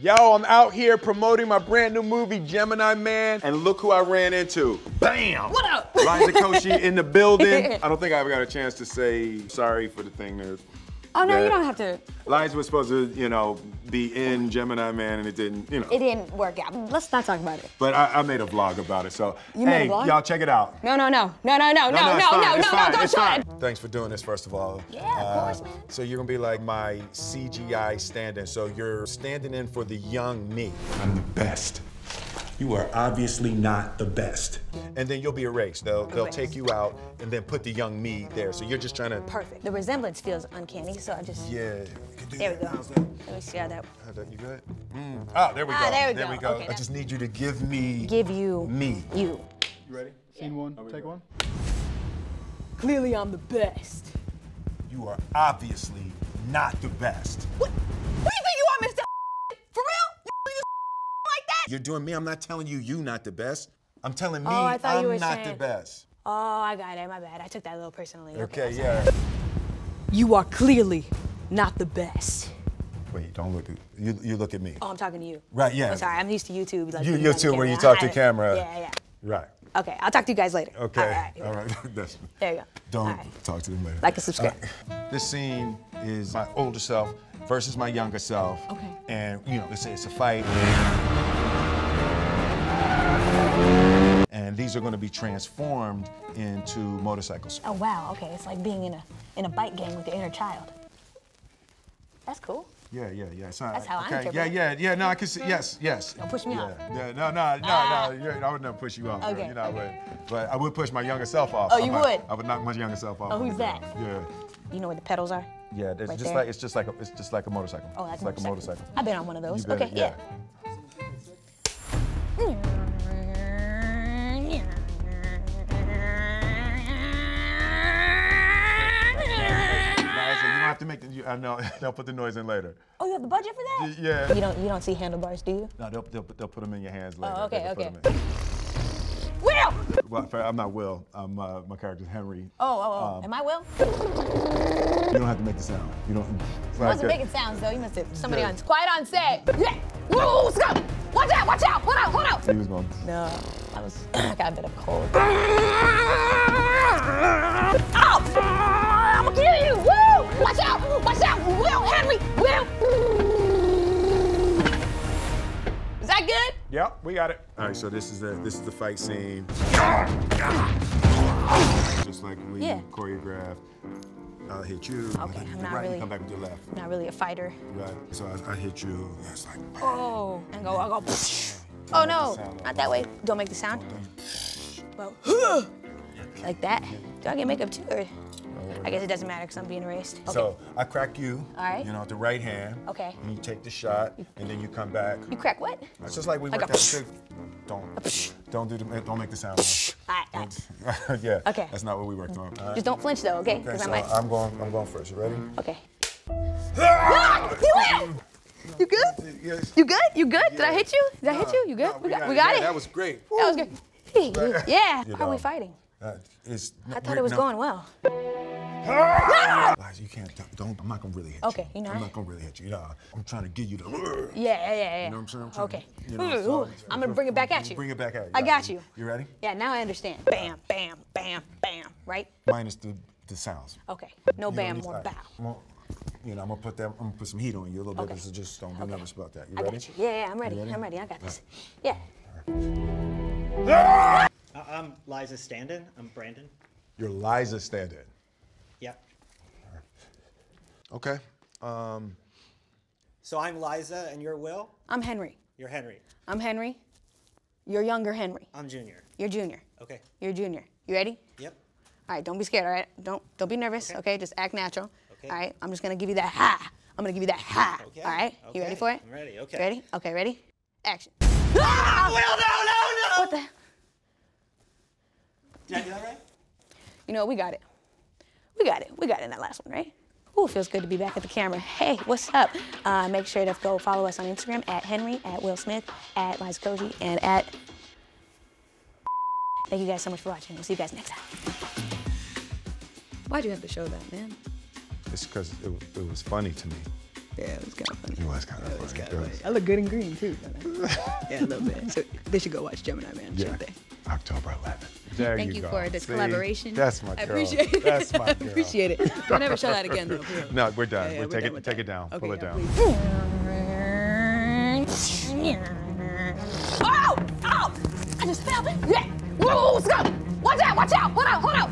Yo, I'm out here promoting my brand new movie, Gemini Man, and look who I ran into. Bam! What up? Liza Koshy in the building. I don't think I ever got a chance to say sorry for the thing there. Oh no, you don't have to. Liza was supposed to, you know, be in Gemini Man, and it didn't, you know. It didn't work out. Let's not talk about it. But I, I made a vlog about it, so You hey, y'all check it out. No, no, no, no, no, no, no, no, it's no, fine, no, it's no, fine, don't it's try fine. it. Thanks for doing this, first of all. Yeah, of uh, course, man. So you're gonna be like my CGI stand-in. So you're standing in for the young me. I'm the best. You are obviously not the best. And then you'll be erased. They'll they'll Erased. take you out and then put the young me there. So you're just trying to. Perfect. The resemblance feels uncanny, so I just. Yeah. you can do There we go. How's that? Let me see how that. How's that? You good? Mm. Oh, there we Ah, go. there we go. Okay, I that- just need you to give me Give you. me. You. You ready? Scene one, take one. Clearly, I'm the best. You are obviously not the best. What? Who do you think you are, Mr. For real? You you like that? You're doing me. I'm not telling you you not the best. I'm telling oh, me Oh, I thought I'm you were not the best. Oh, I got it. My bad. I took that a little personally. Okay, I'm yeah. You are clearly not the best. Wait, don't look at you. You look at me. Oh, I'm talking to you. Right, yeah. I'm sorry. I'm used to YouTube. Like You- YouTube where you talk to camera. Yeah, yeah. Right. Okay, I'll talk to you guys later. Okay. All right. All right. That's, There you go. don't right. talk to them later. Like and subscribe. Right. This scene is my older self versus my younger self. Okay. And you know, it's, it's a fight. These are going to be transformed into motorcycles. Oh wow. Okay, it's like being in a in a bike gang with your inner child. That's cool. Yeah, yeah, yeah. It's not, That's how I okay. interpret Yeah, yeah, yeah. No, I can see. Yes, yes. Don't push me yeah. off. Yeah, no, no, no, Ah. no. I would never push you off. Okay, You know, I would. But I would push my younger self off. Oh, I you might- would? I would knock my younger self off. Oh, who's that? Yeah. You know where the pedals are? Yeah, it's Right just there? like it's just like a, it's just like a motorcycle. Oh, like it's a like a motorcycle. motorcycle. I've been on one of those. Okay, yeah. Liza, I know they'll put the noise in later. Oh, you have the budget for that? Yeah. You don't you don't see handlebars, do you? No, they'll, they'll, they'll put them in your hands later. Oh, okay, okay. Will! Well, I'm not Will. I'm uh, my character's Henry. Oh, oh, oh. Um, Am I Will? You don't have to make the sound. You don't. I wasn't making sounds though. You must have somebody Yeah. on quiet on set. Yeah. Whoa, let's go. Watch out, watch out, hold out, hold out. He was going. No, I was I got a bit of cold. That good? Yep, we got it. All right, so this is the this is the fight scene. Just like we Yeah. choreographed. I'll hit you. I'll Okay, hit you I'm not right, really- You come back with your left. Not really a fighter. Right. So I, I hit you. It's like. Oh, and go, I go. Oh no, not that way. Don't make the sound. Well, like that. Do I get makeup too, or? I guess it doesn't matter because I'm being erased. Okay. So I crack you. All right. You know, with the right hand. Okay. And you take the shot, and then you come back. you crack what? It's just like we Like worked a out. Don't, don't do the, don't make the sound. All right, yeah. Okay. That's not what we worked on. Right? Just don't flinch though, okay? Okay, so I might. I'm going. I'm going first. You ready? Okay. Ah! You win! You good? Yes. You good? You good? Did I hit you? Did I hit you? You good? No, we got, it. we got Yeah, it. That was great. That was good. Yeah. How are we fighting? Uh, it's, I thought it was going well. Liza, you can't. Don't, don't. I'm not gonna really hit Okay, you. you know I'm not gonna really hit you. You know, I'm trying to get you to. Yeah, yeah, yeah, yeah. You know what I'm saying? I'm trying okay. to- you know, Ooh, so- I'm gonna bring it back at you. Bring it back at you. I got you. You ready? Yeah, now I understand. Bam, bam, bam, bam. Right? Minus the the sounds. Okay. No You bam, more all bow. right. Well, You know, I'm gonna put that. I'm gonna put some heat on you a little Okay. bit. So just don't be Okay. nervous about that. You I ready? got you. Yeah, yeah, I'm ready. ready? I'm ready. I got this. Yeah. Uh, I'm Liza stand-in. I'm Brandon. You're Liza stand-in. Yep. Okay. Um, So I'm Liza and you're Will? I'm Henry. You're Henry. I'm Henry. You're younger Henry. I'm Junior. You're junior. Okay. You're junior. You ready? Yep. All right, don't be scared, all right? Don't don't be nervous, okay? Okay. Just act natural. Okay. All right, I'm just gonna give you that ha. I'm gonna give you that ha. Okay. All right? You ready for it? I'm ready, okay. Ready? Okay, ready? Action. Ah, Will, no, no, no! What the? Did I do that right? You know, we got it. We got it. We got it in that last one, right? Ooh, feels good to be back at the camera. Hey, what's up? Uh, make sure to go follow us on Instagram at Henry, at Will Smith, at Liza Koshy, and at. Thank you guys so much for watching. We'll see you guys next time. Why'd you have to show that, man? it's because it, it was funny to me. Yeah, it was kind of funny. It was kind of It was funny. kind of funny. I look good in green too. don't I? yeah, a little bit. So they should go watch Gemini Man, Yeah. shouldn't they? October 11th. There Thank you, you for this See, collaboration. That's my girl. I appreciate it. That's my girl. I appreciate it. Don't ever show that again, though. No, we're done. Yeah, yeah, we're, we're take, done it, take it down. Okay, Pull it down. Oh! Oh! I just fell. Yeah! Watch out! Watch out! Hold on! Hold on!